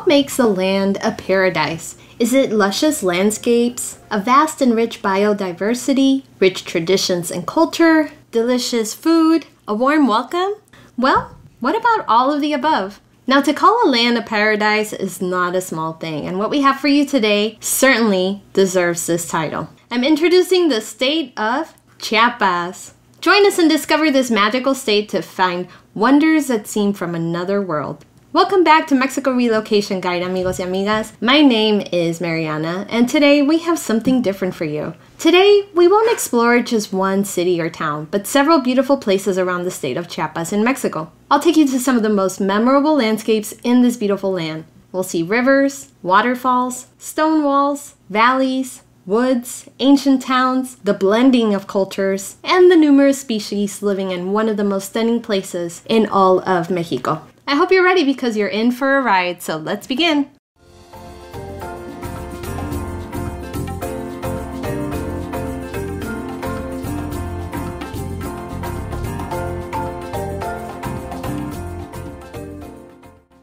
What makes a land a paradise? Is it luscious landscapes, a vast and rich biodiversity, rich traditions and culture, delicious food, a warm welcome? Well, what about all of the above? Now, to call a land a paradise is not a small thing, and what we have for you today certainly deserves this title. I'm introducing the state of Chiapas. Join us and discover this magical state to find wonders that seem from another world. Welcome back to Mexico Relocation Guide, amigos y amigas. My name is Mariana, and today we have something different for you. Today, we won't explore just one city or town, but several beautiful places around the state of Chiapas in Mexico. I'll take you to some of the most memorable landscapes in this beautiful land. We'll see rivers, waterfalls, stone walls, valleys, woods, ancient towns, the blending of cultures, and the numerous species living in one of the most stunning places in all of Mexico. I hope you're ready because you're in for a ride, so let's begin.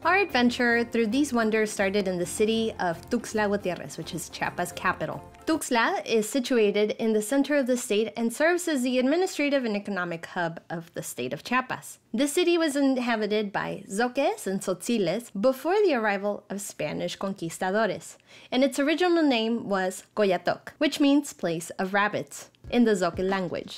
Our adventure through these wonders started in the city of Tuxtla Gutierrez, which is Chiapas' capital. Tuxtla is situated in the center of the state and serves as the administrative and economic hub of the state of Chiapas. The city was inhabited by Zoques and Tzotziles before the arrival of Spanish conquistadores, and its original name was Coyatoc, which means place of rabbits in the Zoque language.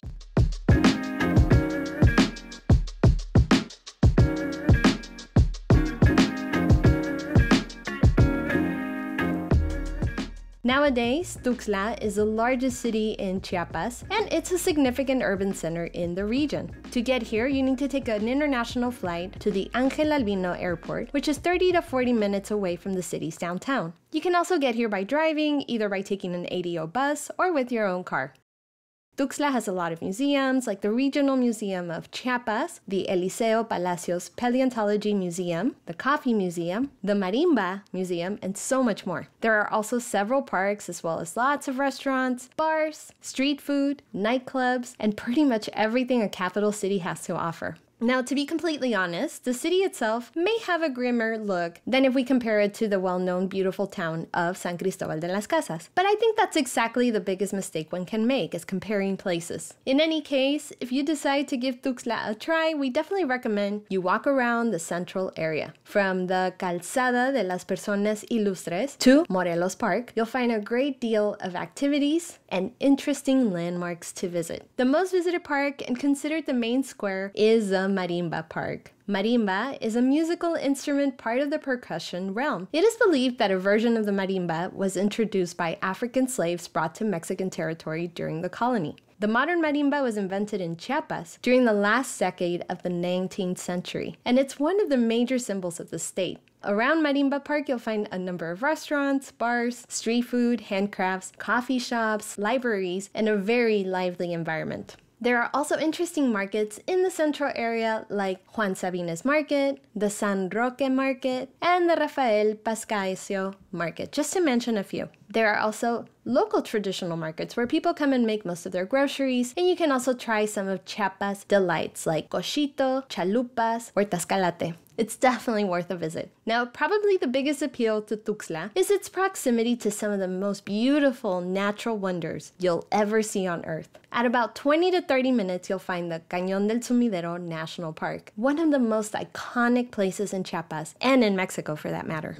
Nowadays, Tuxtla is the largest city in Chiapas and it's a significant urban center in the region. To get here, you need to take an international flight to the Angel Albino Airport, which is 30 to 40 minutes away from the city's downtown. You can also get here by driving, either by taking an ADO bus or with your own car. Tuxtla has a lot of museums, like the Regional Museum of Chiapas, the Eliseo Palacios Paleontology Museum, the Coffee Museum, the Marimba Museum, and so much more. There are also several parks, as well as lots of restaurants, bars, street food, nightclubs, and pretty much everything a capital city has to offer. Now, to be completely honest, the city itself may have a grimmer look than if we compare it to the well known beautiful town of San Cristobal de las Casas. But I think that's exactly the biggest mistake one can make is comparing places. In any case, if you decide to give Tuxtla a try, we definitely recommend you walk around the central area. From the Calzada de las Personas Ilustres to Morelos Park, you'll find a great deal of activities and interesting landmarks to visit. The most visited park and considered the main square is the Marimba Park. Marimba is a musical instrument part of the percussion realm. It is believed that a version of the marimba was introduced by African slaves brought to Mexican territory during the colony. The modern marimba was invented in Chiapas during the last decade of the 19th century, and it's one of the major symbols of the state. Around Marimba Park, you'll find a number of restaurants, bars, street food, handcrafts, coffee shops, libraries, and a very lively environment. There are also interesting markets in the central area like Juan Sabines Market, the San Roque Market, and the Rafael Pascacio Market, just to mention a few. There are also local traditional markets where people come and make most of their groceries, and you can also try some of Chiapas delights like cochito, chalupas, or tascalate. It's definitely worth a visit. Now, probably the biggest appeal to Tuxtla is its proximity to some of the most beautiful natural wonders you'll ever see on Earth. At about 20 to 30 minutes, you'll find the Cañón del Sumidero National Park, one of the most iconic places in Chiapas and in Mexico for that matter.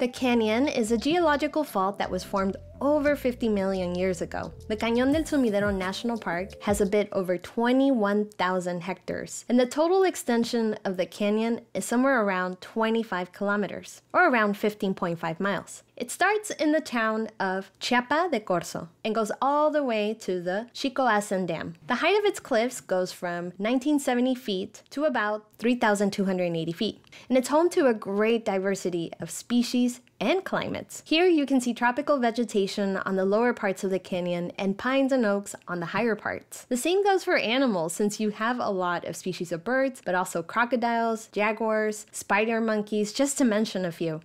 The canyon is a geological fault that was formed over 50 million years ago. The Cañón del Sumidero National Park has a bit over 21,000 hectares, and the total extension of the canyon is somewhere around 25 kilometers, or around 15.5 miles. It starts in the town of Chiapa de Corzo and goes all the way to the Chicoasén Dam. The height of its cliffs goes from 1970 feet to about 3,280 feet, and it's home to a great diversity of species and climates. Here you can see tropical vegetation on the lower parts of the canyon and pines and oaks on the higher parts. The same goes for animals since you have a lot of species of birds, but also crocodiles, jaguars, spider monkeys, just to mention a few.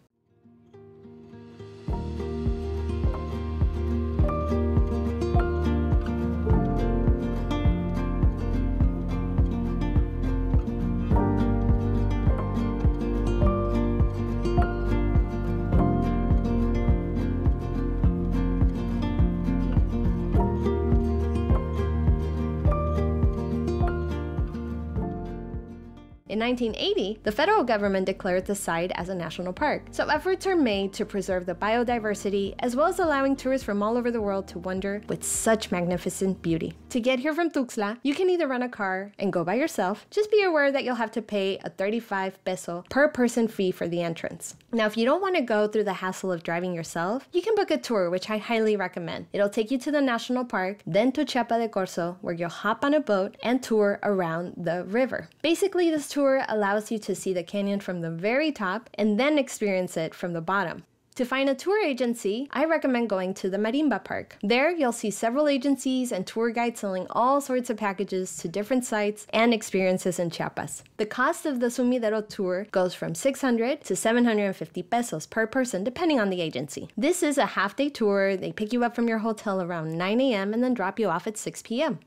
In 1980, the federal government declared the site as a national park, so efforts are made to preserve the biodiversity as well as allowing tourists from all over the world to wander with such magnificent beauty. To get here from Tuxtla, you can either rent a car and go by yourself. Just be aware that you'll have to pay a 35 peso per person fee for the entrance. Now, if you don't want to go through the hassle of driving yourself, you can book a tour, which I highly recommend. It'll take you to the national park, then to Chiapa de Corzo, where you'll hop on a boat and tour around the river. Basically, this tour allows you to see the canyon from the very top and then experience it from the bottom. To find a tour agency, I recommend going to the Marimba Park. There, you'll see several agencies and tour guides selling all sorts of packages to different sites and experiences in Chiapas. The cost of the Sumidero tour goes from 600 to 750 pesos per person, depending on the agency. This is a half day tour. They pick you up from your hotel around 9 a.m. and then drop you off at 6 p.m.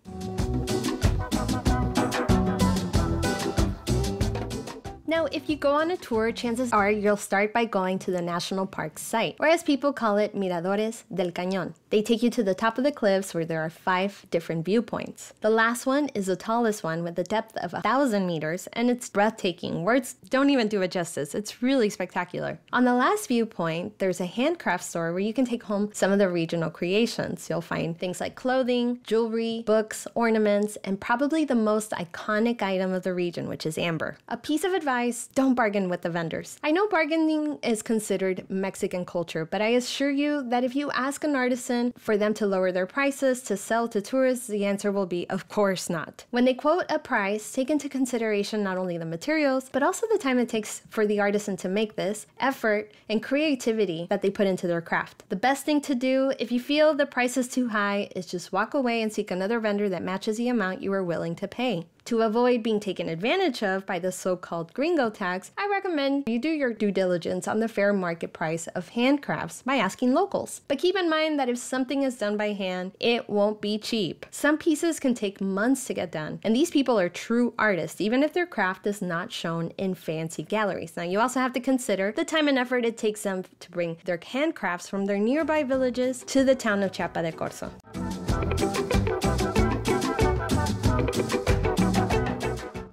Now, if you go on a tour, chances are you'll start by going to the national park site, or as people call it, Miradores del Cañón. They take you to the top of the cliffs where there are five different viewpoints. The last one is the tallest one with a depth of a thousand meters, and it's breathtaking. Words don't even do it justice. It's really spectacular. On the last viewpoint, there's a handcraft store where you can take home some of the regional creations. You'll find things like clothing, jewelry, books, ornaments, and probably the most iconic item of the region, which is amber. A piece of advice don't bargain with the vendors. I know bargaining is considered Mexican culture, but I assure you that if you ask an artisan for them to lower their prices to sell to tourists, the answer will be, of course not. When they quote a price, take into consideration not only the materials, but also the time it takes for the artisan to make this, effort, and creativity that they put into their craft. The best thing to do if you feel the price is too high is just walk away and seek another vendor that matches the amount you are willing to pay. To avoid being taken advantage of by the so called gringo tax, I recommend you do your due diligence on the fair market price of handcrafts by asking locals. But keep in mind that if something is done by hand, it won't be cheap. Some pieces can take months to get done, and these people are true artists, even if their craft is not shown in fancy galleries. Now, you also have to consider the time and effort it takes them to bring their handcrafts from their nearby villages to the town of Chiapa de Corzo.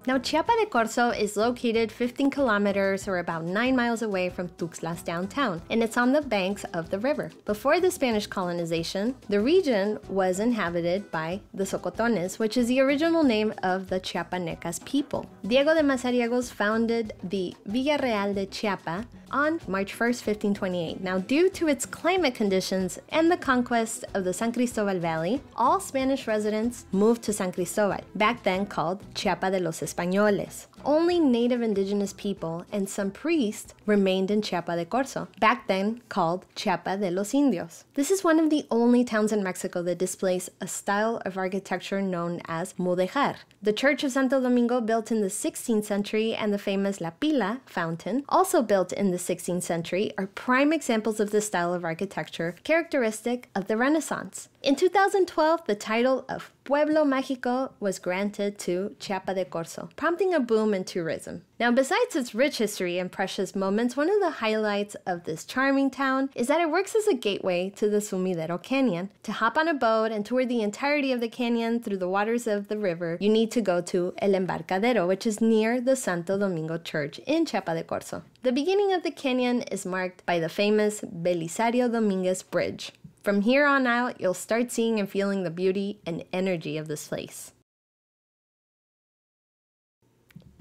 Now, Chiapa de Corzo is located 15 kilometers or about 9 miles away from Tuxtla's downtown, and it's on the banks of the river. Before the Spanish colonization, the region was inhabited by the Socotones, which is the original name of the Chiapanecas people. Diego de Mazariegos founded the Villa Real de Chiapa on March 1st, 1528. Now, due to its climate conditions and the conquest of the San Cristobal Valley, all Spanish residents moved to San Cristobal, back then called Chiapa de los Españoles only native indigenous people and some priests remained in Chiapa de Corzo, back then called Chiapa de los Indios. This is one of the only towns in Mexico that displays a style of architecture known as mudéjar. The Church of Santo Domingo, built in the 16th century, and the famous La Pila fountain, also built in the 16th century, are prime examples of this style of architecture characteristic of the Renaissance. In 2012, the title of Pueblo Mágico was granted to Chiapa de Corzo, prompting a boom in tourism. Now, besides its rich history and precious moments, one of the highlights of this charming town is that it works as a gateway to the Sumidero Canyon. To hop on a boat and tour the entirety of the canyon through the waters of the river, you need to go to El Embarcadero, which is near the Santo Domingo Church in Chiapa de Corzo. The beginning of the canyon is marked by the famous Belisario Dominguez Bridge. From here on out, you'll start seeing and feeling the beauty and energy of this place.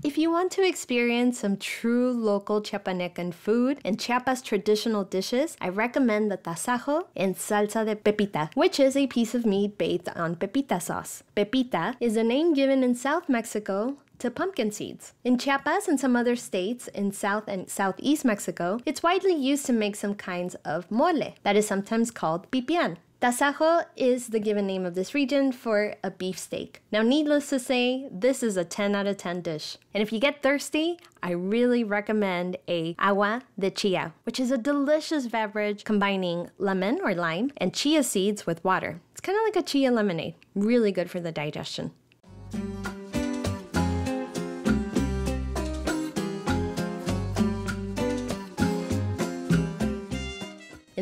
If you want to experience some true local Chiapanecan food and Chiapas traditional dishes, I recommend the tasajo and salsa de pepita, which is a piece of meat baked on pepita sauce. Pepita is a name given in South Mexico to pumpkin seeds. In Chiapas and some other states in South and Southeast Mexico, it's widely used to make some kinds of mole that is sometimes called pipián. Tasajo is the given name of this region for a beef steak. Now, needless to say, this is a 10 out of 10 dish. And if you get thirsty, I really recommend a agua de chia, which is a delicious beverage combining lemon or lime and chia seeds with water. It's kind of like a chia lemonade, really good for the digestion.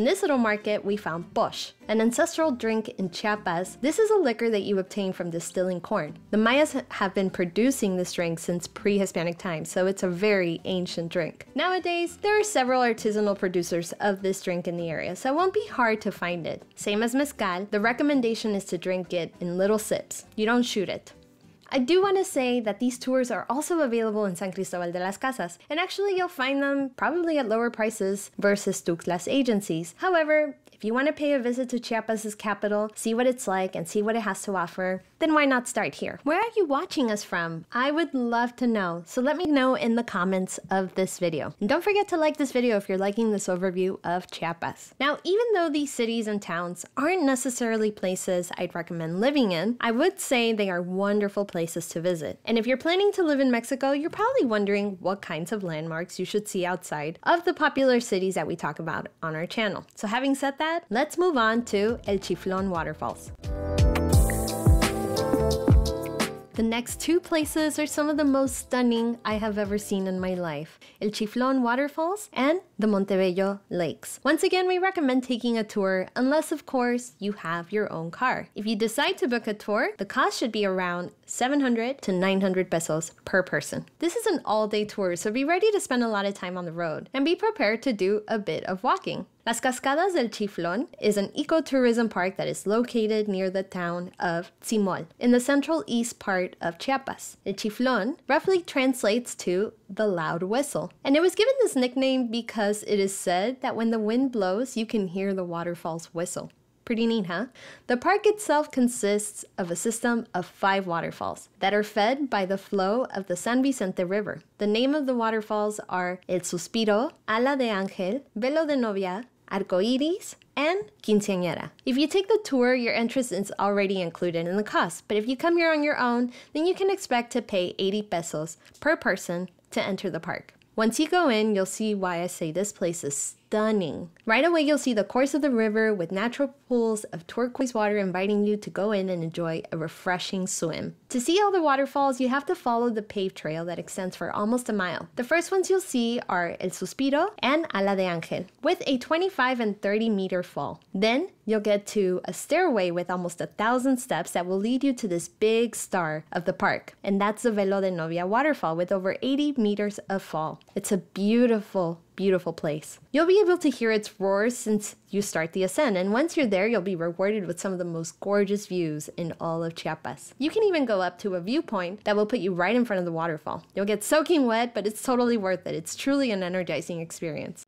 In this little market, we found pox, an ancestral drink in Chiapas. This is a liquor that you obtain from distilling corn. The Mayas have been producing this drink since pre Hispanic times, so it's a very ancient drink. Nowadays, there are several artisanal producers of this drink in the area, so it won't be hard to find it. Same as mezcal, the recommendation is to drink it in little sips. You don't shoot it. I do want to say that these tours are also available in San Cristobal de las Casas, and actually you'll find them probably at lower prices versus Tuxtla's agencies. However, if you want to pay a visit to Chiapas' capital, see what it's like, and see what it has to offer, then why not start here? Where are you watching us from? I would love to know, so let me know in the comments of this video. And don't forget to like this video if you're liking this overview of Chiapas. Now, even though these cities and towns aren't necessarily places I'd recommend living in, I would say they are wonderful places to visit. And if you're planning to live in Mexico, you're probably wondering what kinds of landmarks you should see outside of the popular cities that we talk about on our channel. So having said that, that, let's move on to El Chiflón Waterfalls. The next two places are some of the most stunning I have ever seen in my life El Chiflón Waterfalls and the Montebello Lakes. Once again, we recommend taking a tour unless, of course, you have your own car. If you decide to book a tour, the cost should be around 700 to 900 pesos per person. This is an all day tour, so be ready to spend a lot of time on the road and be prepared to do a bit of walking. Las Cascadas del Chiflón is an ecotourism park that is located near the town of Tzimol in the central east part of Chiapas. El Chiflón roughly translates to the loud whistle, and it was given this nickname because it is said that when the wind blows, you can hear the waterfalls whistle. Pretty neat, huh? The park itself consists of a system of five waterfalls that are fed by the flow of the San Vicente River. The name of the waterfalls are El Suspiro, Ala de Ángel, Velo de Novia, Arcoiris, and Quinceañera. If you take the tour, your entrance is already included in the cost, but if you come here on your own, then you can expect to pay 80 pesos per person to enter the park. Once you go in, you'll see why I say this place is stunning. Right away, you'll see the course of the river with natural pools of turquoise water inviting you to go in and enjoy a refreshing swim. To see all the waterfalls, you have to follow the paved trail that extends for almost a mile. The first ones you'll see are El Suspiro and Ala de Ángel, with a 25 and 30 meter fall. Then you'll get to a stairway with almost a thousand steps that will lead you to this big star of the park, and that's the Velo de Novia waterfall with over 80 meters of fall. It's a beautiful, beautiful place. You'll be able to hear its roars since you start the ascent, and once you're there, you'll be rewarded with some of the most gorgeous views in all of Chiapas. You can even go up to a viewpoint that will put you right in front of the waterfall. You'll get soaking wet, but it's totally worth it. It's truly an energizing experience.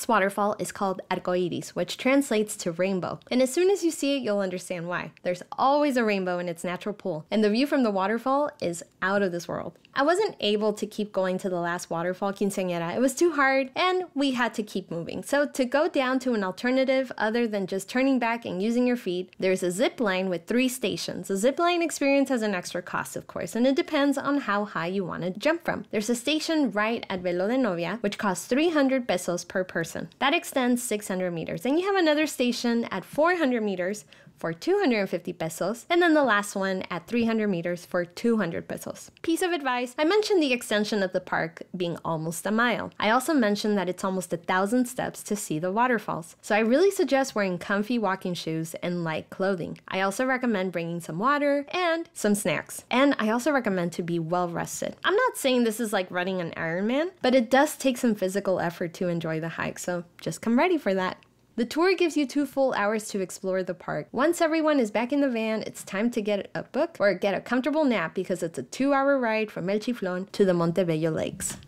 Next waterfall is called Arcoiris, which translates to rainbow. And as soon as you see it, you'll understand why. There's always a rainbow in its natural pool, and the view from the waterfall is out of this world. I wasn't able to keep going to the last waterfall, Quinceañera. It was too hard, and we had to keep moving. So to go down to an alternative other than just turning back and using your feet, there's a zip line with three stations. The zip line experience has an extra cost, of course, and it depends on how high you want to jump from. There's a station right at Velo de Novia, which costs 300 pesos per person. That extends 600 meters. And you have another station at 400 meters for 250 pesos, and then the last one at 300 meters for 200 pesos. Piece of advice I mentioned the extension of the park being almost a mile. I also mentioned that it's almost a thousand steps to see the waterfalls. So I really suggest wearing comfy walking shoes and light clothing. I also recommend bringing some water and some snacks. And I also recommend to be well rested. I'm not saying this is like running an Ironman, but it does take some physical effort to enjoy the hike, so just come ready for that. The tour gives you two full hours to explore the park. Once everyone is back in the van, it's time to get a book or get a comfortable nap because it's a two hour ride from El Chiflón to the Montebello Lakes.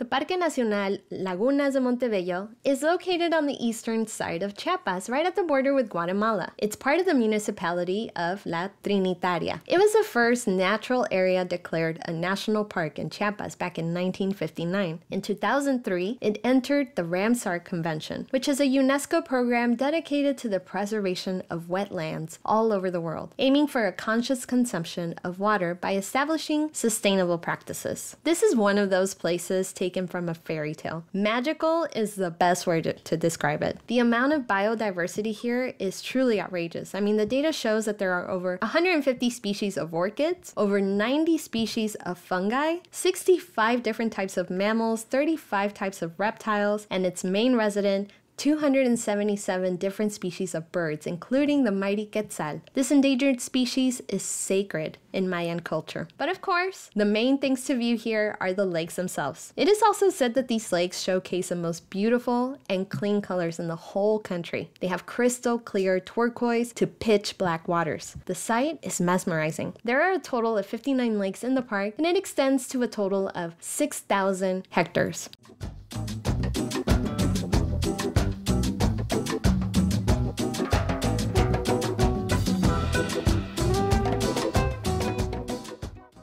The Parque Nacional Lagunas de Montebello is located on the eastern side of Chiapas, right at the border with Guatemala. It's part of the municipality of La Trinitaria. It was the first natural area declared a national park in Chiapas back in 1959. In 2003, it entered the Ramsar Convention, which is a UNESCO program dedicated to the preservation of wetlands all over the world, aiming for a conscious consumption of water by establishing sustainable practices. This is one of those places taken from a fairy tale. Magical is the best word to, to describe it. The amount of biodiversity here is truly outrageous. I mean, the data shows that there are over 150 species of orchids, over 90 species of fungi, 65 different types of mammals, 35 types of reptiles, and its main resident, 277 different species of birds, including the mighty quetzal. This endangered species is sacred in Mayan culture. But of course, the main things to view here are the lakes themselves. It is also said that these lakes showcase the most beautiful and clean colors in the whole country. They have crystal clear turquoise to pitch black waters. The site is mesmerizing. There are a total of 59 lakes in the park, and it extends to a total of 6,000 hectares.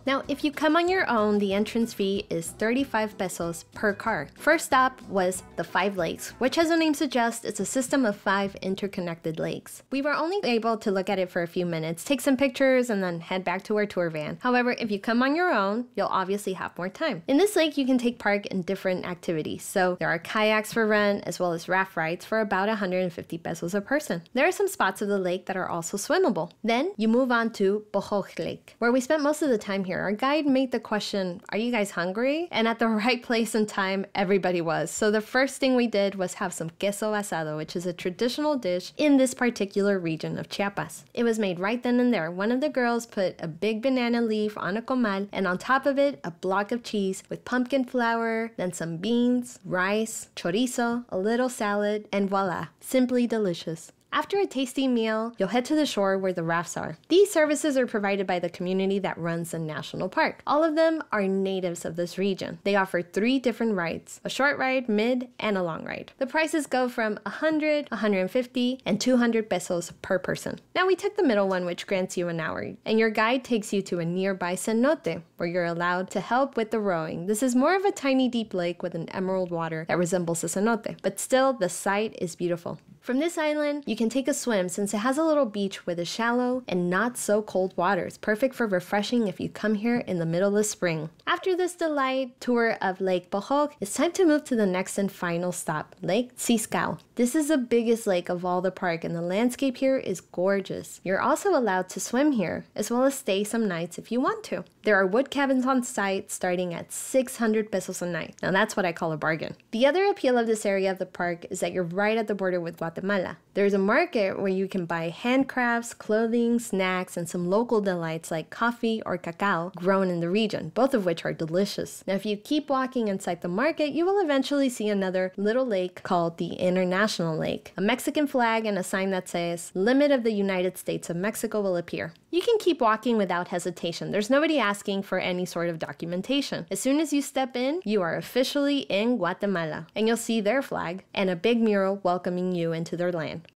Now, if you come on your own, the entrance fee is 35 pesos per car. First stop was the Five Lakes, which as the name suggests, it's a system of five interconnected lakes. We were only able to look at it for a few minutes, take some pictures, and then head back to our tour van. However, if you come on your own, you'll obviously have more time. In this lake, you can take part in different activities. So there are kayaks for rent, as well as raft rides for about 150 pesos a person. There are some spots of the lake that are also swimmable. Then you move on to Pojoj Lake, where we spent most of the time here our guide made the question, Are you guys hungry? And at the right place and time, everybody was. So the first thing we did was have some queso asado, which is a traditional dish in this particular region of Chiapas. It was made right then and there. One of the girls put a big banana leaf on a comal, and on top of it, a block of cheese with pumpkin flour, then some beans, rice, chorizo, a little salad, and voila, simply delicious. After a tasty meal, you'll head to the shore where the rafts are. These services are provided by the community that runs the national park. All of them are natives of this region. They offer three different rides a short ride, mid, and a long ride. The prices go from 100, 150, and 200 pesos per person. Now, we took the middle one, which grants you an hour, and your guide takes you to a nearby cenote where you're allowed to help with the rowing. This is more of a tiny, deep lake with an emerald water that resembles a cenote, but still, the sight is beautiful. From this island, you can take a swim since it has a little beach with a shallow and not so cold waters, perfect for refreshing if you come here in the middle of spring. After this delight tour of Lake Pojoj, it's time to move to the next and final stop, Lake Tziscau. This is the biggest lake of all the park and the landscape here is gorgeous. You're also allowed to swim here, as well as stay some nights if you want to. There are wood cabins on site starting at 600 pesos a night. Now that's what I call a bargain. The other appeal of this area of the park is that you're right at the border with Guatemala. There's a market where you can buy handcrafts, clothing, snacks, and some local delights like coffee or cacao grown in the region, both of which are delicious. Now, if you keep walking inside the market, you will eventually see another little lake called the International Lake. A Mexican flag and a sign that says, Limit of the United States of Mexico will appear. You can keep walking without hesitation. There's nobody asking for any sort of documentation. As soon as you step in, you are officially in Guatemala, and you'll see their flag and a big mural welcoming you into their land.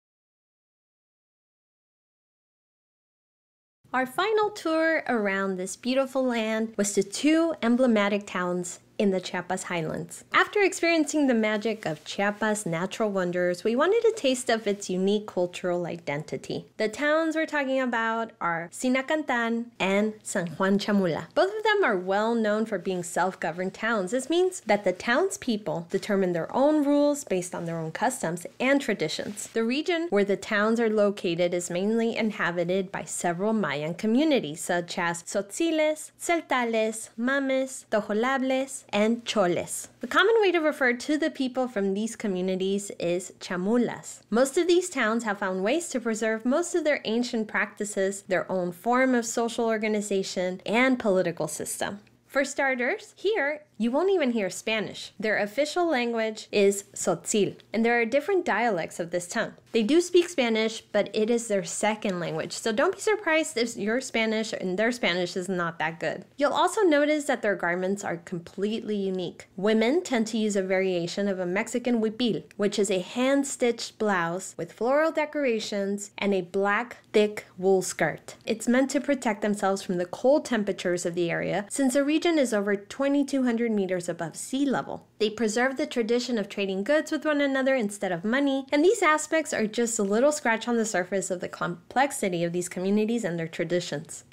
Our final tour around this beautiful land was to two emblematic towns in the Chiapas highlands. After experiencing the magic of Chiapas' natural wonders, we wanted a taste of its unique cultural identity. The towns we're talking about are Zinacantan and San Juan Chamula. Both of them are well known for being self governed towns. This means that the townspeople determine their own rules based on their own customs and traditions. The region where the towns are located is mainly inhabited by several Mayan communities, such as Tzotziles, Tzeltales, Mames, Tojolabales, and choles. The common way to refer to the people from these communities is chamulas. Most of these towns have found ways to preserve most of their ancient practices, their own form of social organization, and political system. For starters, here you won't even hear Spanish. Their official language is Tzotzil, and there are different dialects of this tongue. They do speak Spanish, but it is their second language, so don't be surprised if your Spanish and their Spanish is not that good. You'll also notice that their garments are completely unique. Women tend to use a variation of a Mexican huipil, which is a hand stitched blouse with floral decorations and a black, thick wool skirt. It's meant to protect themselves from the cold temperatures of the area since the region is over 2,200 meters above sea level. They preserve the tradition of trading goods with one another instead of money, and these aspects are just a little scratch on the surface of the complexity of these communities and their traditions.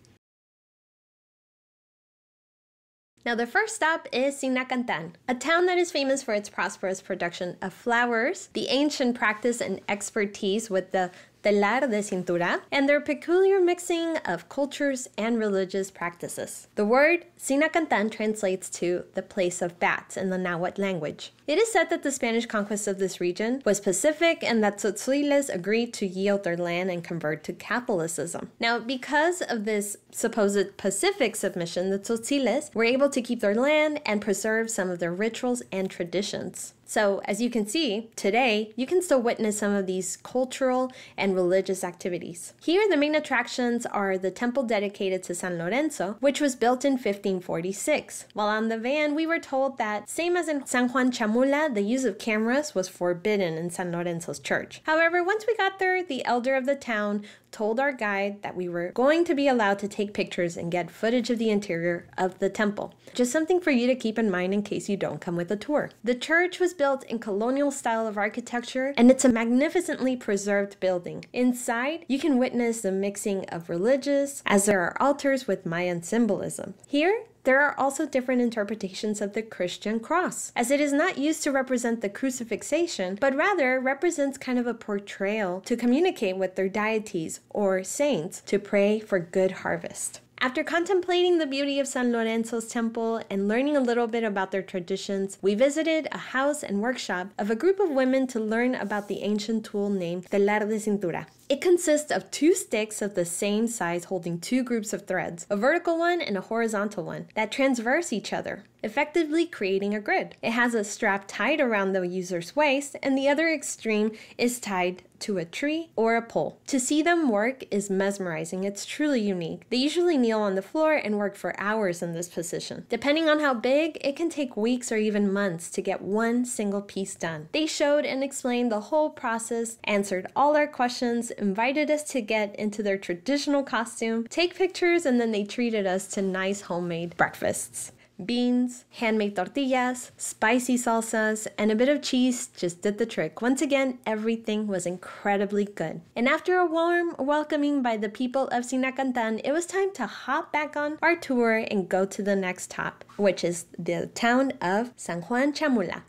Now, the first stop is Zinacantan, a town that is famous for its prosperous production of flowers, the ancient practice and expertise with the telar de cintura, and their peculiar mixing of cultures and religious practices. The word Zinacantan translates to the place of bats in the Nahuatl language. It is said that the Spanish conquest of this region was pacific and that Tzotziles agreed to yield their land and convert to Catholicism. Now, because of this supposed pacific submission, the Tzotziles were able to keep their land and preserve some of their rituals and traditions. So, as you can see, today you can still witness some of these cultural and religious activities. Here, the main attractions are the temple dedicated to San Lorenzo, which was built in 1546. While on the van, we were told that, same as in San Juan Chamula, the use of cameras was forbidden in San Lorenzo's church. However, once we got there, the elder of the town told our guide that we were going to be allowed to take pictures and get footage of the interior of the temple. Just something for you to keep in mind in case you don't come with a tour. The church was built in colonial style of architecture and it's a magnificently preserved building. Inside, you can witness the mixing of religious as there are altars with Mayan symbolism. Here, there are also different interpretations of the Christian cross, as it is not used to represent the crucifixion, but rather represents kind of a portrayal to communicate with their deities or saints to pray for good harvest. After contemplating the beauty of San Lorenzo's temple and learning a little bit about their traditions, we visited a house and workshop of a group of women to learn about the ancient tool named telar de cintura. It consists of two sticks of the same size holding two groups of threads, a vertical one and a horizontal one, that transverse each other, effectively creating a grid. It has a strap tied around the user's waist, and the other extreme is tied to a tree or a pole. To see them work is mesmerizing. It's truly unique. They usually kneel on the floor and work for hours in this position. Depending on how big, it can take weeks or even months to get one single piece done. They showed and explained the whole process, answered all our questions, invited us to get into their traditional costume, take pictures, and then they treated us to nice homemade breakfasts. Beans, handmade tortillas, spicy salsas, and a bit of cheese just did the trick. Once again, everything was incredibly good. And after a warm welcoming by the people of Zinacantan, it was time to hop back on our tour and go to the next stop, which is the town of San Juan Chamula.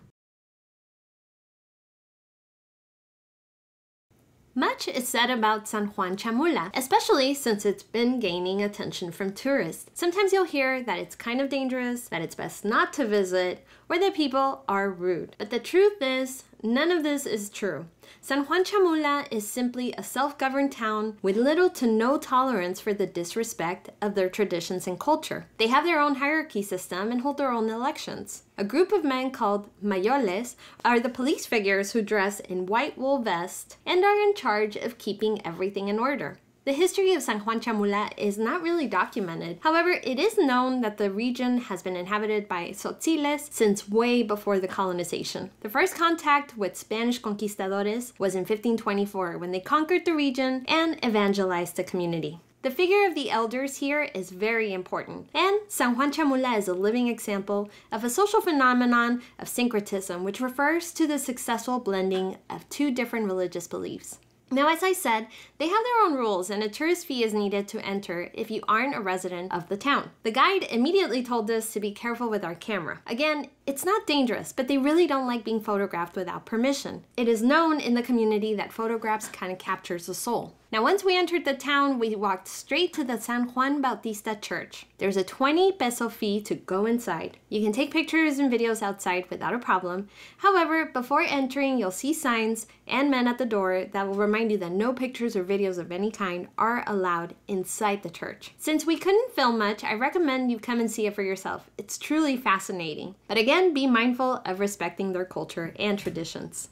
Much is said about San Juan Chamula, especially since it's been gaining attention from tourists. Sometimes you'll hear that it's kind of dangerous, that it's best not to visit, that people are rude. But the truth is, none of this is true. San Juan Chamula is simply a self governed town with little to no tolerance for the disrespect of their traditions and culture. They have their own hierarchy system and hold their own elections. A group of men called mayoles are the police figures who dress in white wool vests and are in charge of keeping everything in order. The history of San Juan Chamula is not really documented. However, it is known that the region has been inhabited by Tzotziles since way before the colonization. The first contact with Spanish conquistadores was in 1524 when they conquered the region and evangelized the community. The figure of the elders here is very important, and San Juan Chamula is a living example of a social phenomenon of syncretism, which refers to the successful blending of two different religious beliefs. Now, as I said, they have their own rules, and a tourist fee is needed to enter if you aren't a resident of the town. The guide immediately told us to be careful with our camera. Again, It's not dangerous, but they really don't like being photographed without permission. It is known in the community that photographs kind of captures the soul. Now, once we entered the town, we walked straight to the San Juan Bautista Church. There's a 20 peso fee to go inside. You can take pictures and videos outside without a problem. However, before entering, you'll see signs and men at the door that will remind you that no pictures or videos of any kind are allowed inside the church. Since we couldn't film much, I recommend you come and see it for yourself. It's truly fascinating. But again, be mindful of respecting their culture and traditions.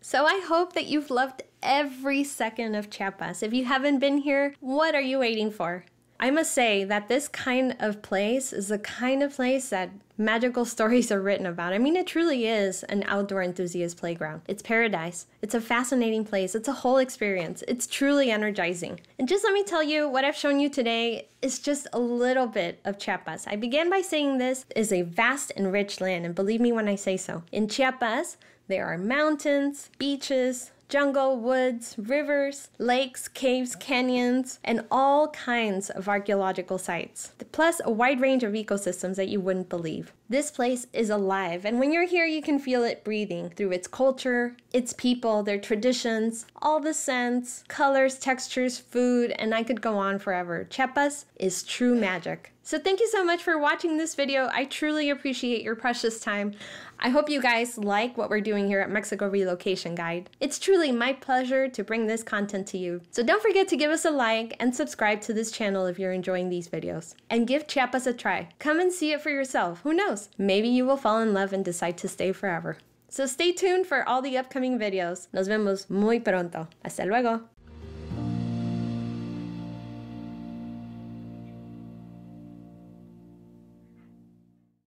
So I hope that you've loved every second of Chiapas. If you haven't been here, what are you waiting for? I must say that this kind of place is the kind of place that magical stories are written about. I mean, it truly is an outdoor enthusiast playground. It's paradise. It's a fascinating place. It's a whole experience. It's truly energizing. And just let me tell you, what I've shown you today is just a little bit of Chiapas. I began by saying this is a vast and rich land, and believe me when I say so. In Chiapas, there are mountains, beaches, jungle, woods, rivers, lakes, caves, canyons, and all kinds of archaeological sites, plus a wide range of ecosystems that you wouldn't believe. This place is alive, and when you're here, you can feel it breathing through its culture, its people, their traditions, all the scents, colors, textures, food, and I could go on forever. Chiapas is true magic. So thank you so much for watching this video. I truly appreciate your precious time. I hope you guys like what we're doing here at Mexico Relocation Guide. It's truly my pleasure to bring this content to you. So don't forget to give us a like and subscribe to this channel if you're enjoying these videos. And give Chiapas a try. Come and see it for yourself. Who knows? Maybe you will fall in love and decide to stay forever. So stay tuned for all the upcoming videos. Nos vemos muy pronto. Hasta luego.